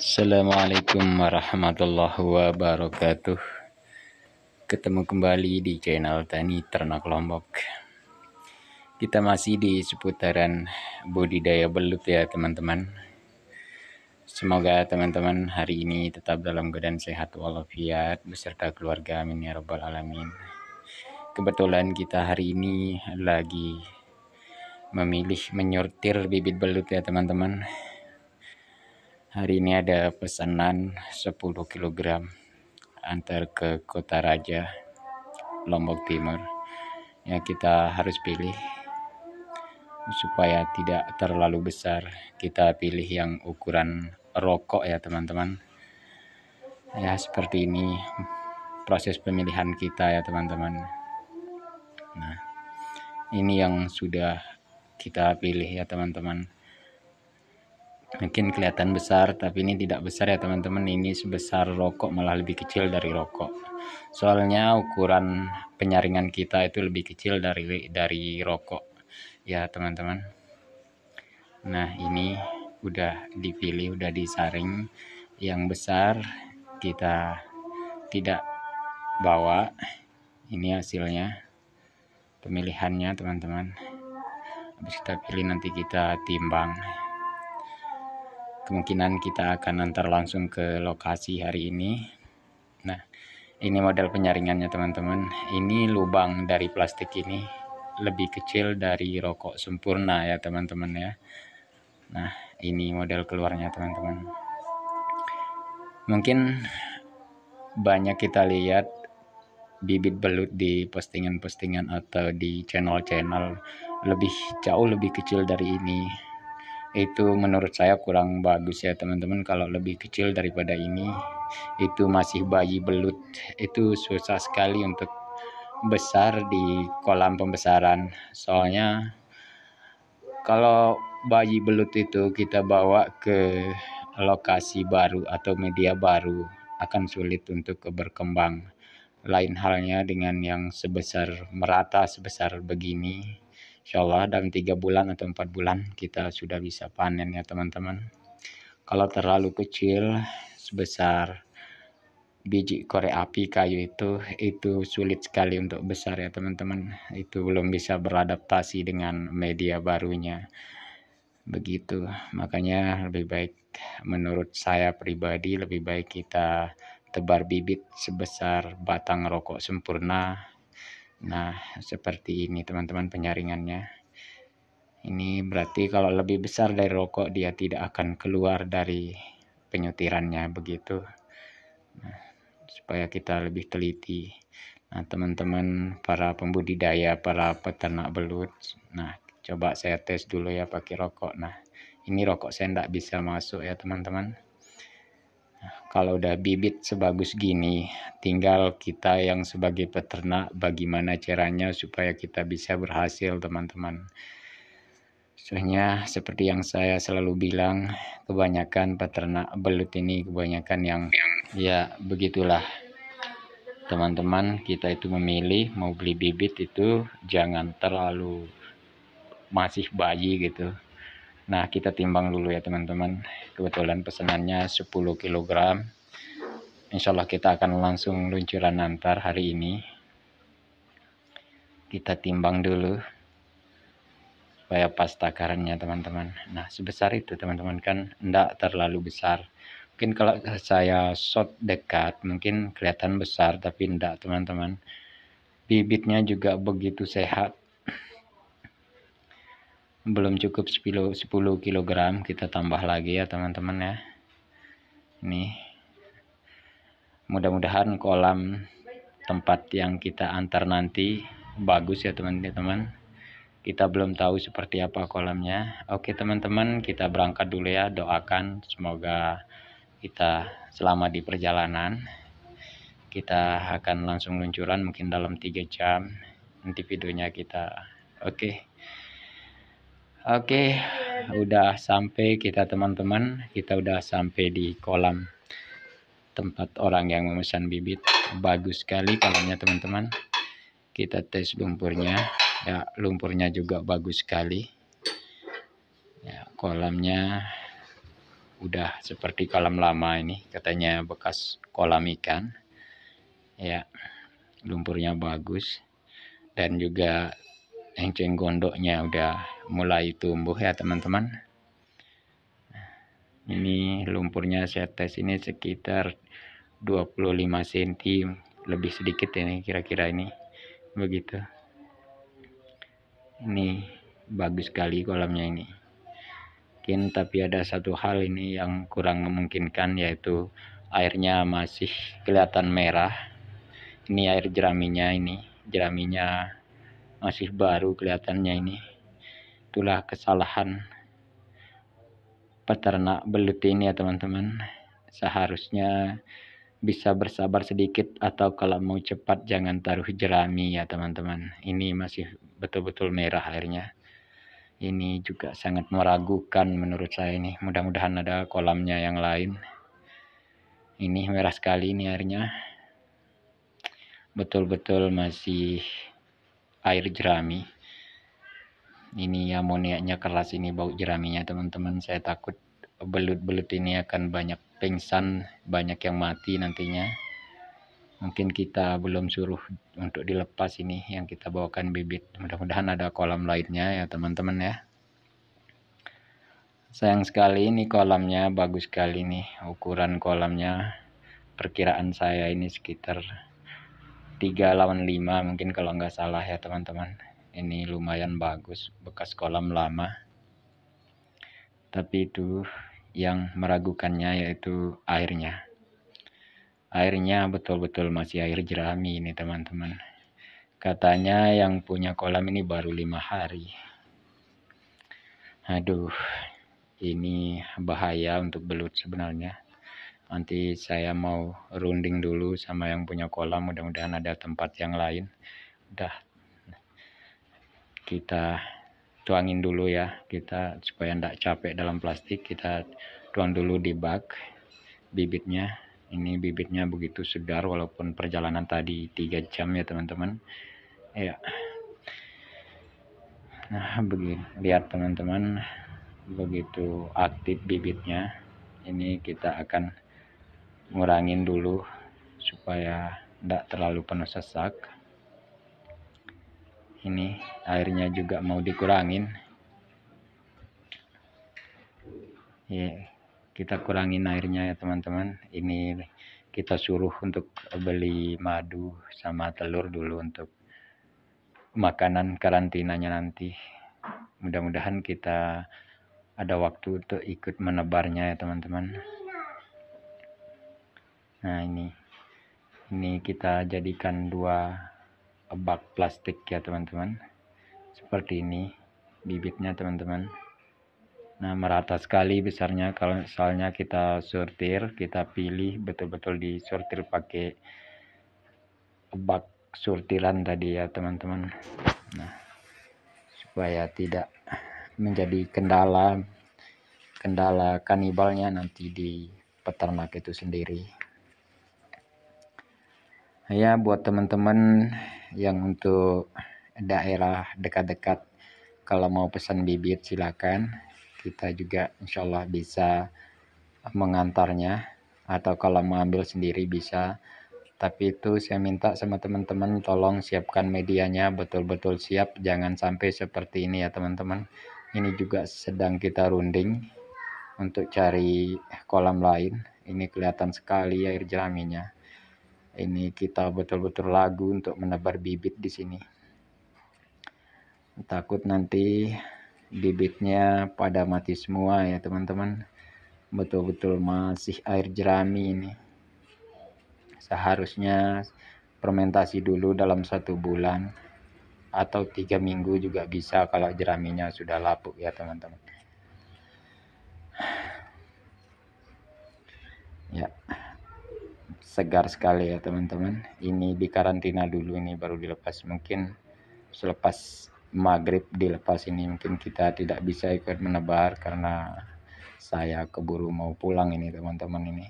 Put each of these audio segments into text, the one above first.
Assalamualaikum warahmatullahi wabarakatuh. Ketemu kembali di channel Tani Ternak Lombok. Kita masih di seputaran budidaya belut ya teman-teman. Semoga teman-teman hari ini tetap dalam keadaan sehat walafiat Beserta keluarga amin ya rabbal alamin. Kebetulan kita hari ini lagi memilih menyortir bibit belut ya teman-teman Hari ini ada pesanan 10 kg antar ke Kota Raja, Lombok Timur. Ya kita harus pilih supaya tidak terlalu besar. Kita pilih yang ukuran rokok ya teman-teman. Ya seperti ini proses pemilihan kita ya teman-teman. Nah, ini yang sudah kita pilih ya teman-teman mungkin kelihatan besar tapi ini tidak besar ya teman-teman. Ini sebesar rokok malah lebih kecil dari rokok. Soalnya ukuran penyaringan kita itu lebih kecil dari dari rokok. Ya teman-teman. Nah ini udah dipilih udah disaring. Yang besar kita tidak bawa. Ini hasilnya pemilihannya teman-teman. Habis kita pilih nanti kita timbang kemungkinan kita akan antar langsung ke lokasi hari ini. Nah ini model penyaringannya teman-teman. Ini lubang dari plastik ini lebih kecil dari rokok sempurna ya teman-teman ya. Nah ini model keluarnya teman-teman. Mungkin banyak kita lihat bibit belut di postingan-postingan atau di channel-channel lebih jauh lebih kecil dari ini itu menurut saya kurang bagus ya teman-teman. Kalau lebih kecil daripada ini itu masih bayi belut. Itu susah sekali untuk besar di kolam pembesaran. Soalnya kalau bayi belut itu kita bawa ke lokasi baru atau media baru akan sulit untuk berkembang. Lain halnya dengan yang sebesar merata sebesar begini Insya Allah dalam tiga bulan atau empat bulan kita sudah bisa panen ya teman-teman. Kalau terlalu kecil sebesar biji korek api kayu itu itu sulit sekali untuk besar ya teman-teman. Itu belum bisa beradaptasi dengan media barunya. Begitu. Makanya lebih baik menurut saya pribadi lebih baik kita tebar bibit sebesar batang rokok sempurna Nah, seperti ini teman-teman penyaringannya. Ini berarti kalau lebih besar dari rokok dia tidak akan keluar dari penyutirannya begitu. Nah, supaya kita lebih teliti. Nah, teman-teman para pembudidaya, para peternak belut. Nah, coba saya tes dulu ya pakai rokok. Nah, ini rokok saya tidak bisa masuk ya teman-teman kalau udah bibit sebagus gini tinggal kita yang sebagai peternak bagaimana caranya supaya kita bisa berhasil teman-teman. Soalnya seperti yang saya selalu bilang kebanyakan peternak belut ini kebanyakan yang ya begitulah. Teman-teman kita itu memilih mau beli bibit itu jangan terlalu masih bayi gitu Nah, kita timbang dulu ya teman-teman. Kebetulan pesanannya 10 kg. Insya Allah kita akan langsung luncuran antar hari ini. Kita timbang dulu. Supaya pas takarannya teman-teman. Nah, sebesar itu teman-teman kan enggak terlalu besar. Mungkin kalau saya shot dekat mungkin kelihatan besar tapi enggak teman-teman. Bibitnya juga begitu sehat belum cukup 10, 10 kg kita tambah lagi ya teman-teman ya. Ini mudah-mudahan kolam tempat yang kita antar nanti bagus ya teman-teman. Kita belum tahu seperti apa kolamnya. Oke teman-teman kita berangkat dulu ya doakan semoga kita selama di perjalanan. Kita akan langsung luncuran mungkin dalam tiga jam. Nanti videonya kita oke Oke, udah sampai kita teman-teman. Kita udah sampai di kolam tempat orang yang memesan bibit. Bagus sekali kolamnya teman-teman. Kita tes lumpurnya. Ya, lumpurnya juga bagus sekali. Ya, kolamnya udah seperti kolam lama ini katanya bekas kolam ikan ya lumpurnya bagus dan juga enceng gondoknya udah mulai tumbuh ya teman-teman. Ini lumpurnya saya tes ini sekitar 25 cm lebih sedikit ini kira-kira ini. Begitu. Ini bagus sekali kolamnya ini. Mungkin tapi ada satu hal ini yang kurang memungkinkan yaitu airnya masih kelihatan merah. Ini air jeraminya ini. Jeraminya masih baru kelihatannya ini itulah kesalahan peternak belut ini ya teman-teman. Seharusnya bisa bersabar sedikit atau kalau mau cepat jangan taruh jerami ya teman-teman. Ini masih betul-betul merah airnya. Ini juga sangat meragukan menurut saya ini. Mudah-mudahan ada kolamnya yang lain. Ini merah sekali ini airnya. Betul-betul masih air jerami ini amoniaknya keras ini bau jeraminya teman-teman. Saya takut belut-belut ini akan banyak pingsan banyak yang mati nantinya. Mungkin kita belum suruh untuk dilepas ini yang kita bawakan bibit. Mudah-mudahan ada kolam lainnya ya teman-teman ya. Sayang sekali ini kolamnya bagus sekali nih ukuran kolamnya. Perkiraan saya ini sekitar 3 lawan 5 mungkin kalau nggak salah ya teman-teman ini lumayan bagus bekas kolam lama. Tapi itu yang meragukannya yaitu airnya. Airnya betul-betul masih air jerami ini teman-teman. Katanya yang punya kolam ini baru lima hari. Aduh ini bahaya untuk belut sebenarnya. Nanti saya mau runding dulu sama yang punya kolam. Mudah-mudahan ada tempat yang lain. Udah kita tuangin dulu ya. Kita supaya tidak capek dalam plastik kita tuang dulu di bak bibitnya. Ini bibitnya begitu segar walaupun perjalanan tadi tiga jam ya teman-teman. Ya. Nah begini. Lihat teman-teman begitu aktif bibitnya ini kita akan ngurangin dulu supaya tidak terlalu penuh sesak ini airnya juga mau dikurangin. Ya kita kurangin airnya ya teman-teman. Ini kita suruh untuk beli madu sama telur dulu untuk makanan karantinanya nanti. Mudah-mudahan kita ada waktu untuk ikut menebarnya ya teman-teman. Nah ini. Ini kita jadikan dua bak plastik ya teman-teman. Seperti ini bibitnya teman-teman. Nah merata sekali besarnya. Kalau misalnya kita sortir kita pilih betul-betul disortir pakai bak sortiran tadi ya teman-teman. Nah supaya tidak menjadi kendala kendala kanibalnya nanti di peternak itu sendiri ya buat teman-teman yang untuk daerah dekat-dekat kalau mau pesan bibit silakan. Kita juga insya Allah bisa mengantarnya atau kalau mau ambil sendiri bisa. Tapi itu saya minta sama teman-teman tolong siapkan medianya betul-betul siap. Jangan sampai seperti ini ya teman-teman. Ini juga sedang kita runding untuk cari kolam lain. Ini kelihatan sekali air jeraminya ini kita betul-betul lagu untuk menebar bibit di sini. Takut nanti bibitnya pada mati semua ya teman-teman. Betul-betul masih air jerami ini. Seharusnya fermentasi dulu dalam satu bulan atau tiga minggu juga bisa kalau jeraminya sudah lapuk ya teman-teman. Ya segar sekali ya teman-teman. Ini di karantina dulu ini baru dilepas. Mungkin selepas maghrib dilepas ini mungkin kita tidak bisa ikut menebar karena saya keburu mau pulang ini teman-teman ini.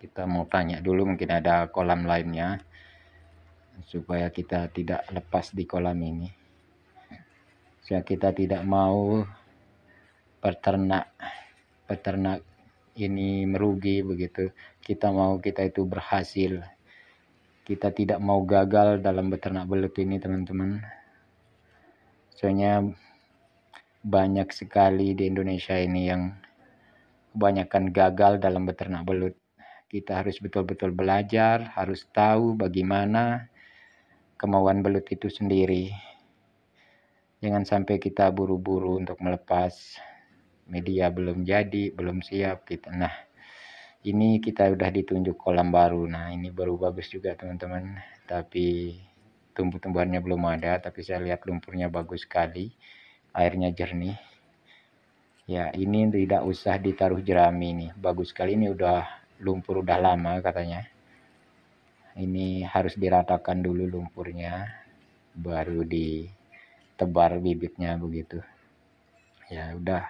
Kita mau tanya dulu mungkin ada kolam lainnya supaya kita tidak lepas di kolam ini. Supaya kita tidak mau peternak peternak ini merugi begitu. Kita mau kita itu berhasil. Kita tidak mau gagal dalam beternak belut ini teman-teman. Soalnya banyak sekali di Indonesia ini yang kebanyakan gagal dalam beternak belut. Kita harus betul-betul belajar harus tahu bagaimana kemauan belut itu sendiri. Jangan sampai kita buru-buru untuk melepas media belum jadi belum siap kita nah ini kita udah ditunjuk kolam baru. Nah ini baru bagus juga teman-teman. Tapi tumbuh-tumbuhannya belum ada tapi saya lihat lumpurnya bagus sekali airnya jernih. Ya ini tidak usah ditaruh jerami nih bagus sekali ini udah lumpur udah lama katanya. Ini harus diratakan dulu lumpurnya baru ditebar bibitnya begitu. Ya udah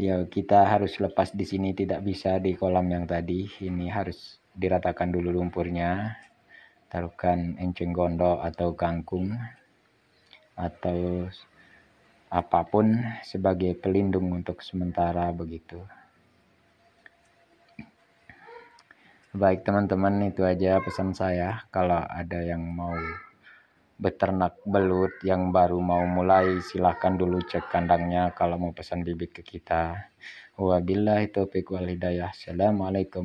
ya kita harus lepas di sini tidak bisa di kolam yang tadi. Ini harus diratakan dulu lumpurnya taruhkan enceng gondok atau kangkung atau apa pun sebagai pelindung untuk sementara begitu. Baik teman-teman itu aja pesan saya. Kalau ada yang mau beternak belut yang baru mau mulai silahkan dulu cek kandangnya kalau mau pesan bibit ke kita. Wabillahi taufiq wal hidayah. Assalamualaikum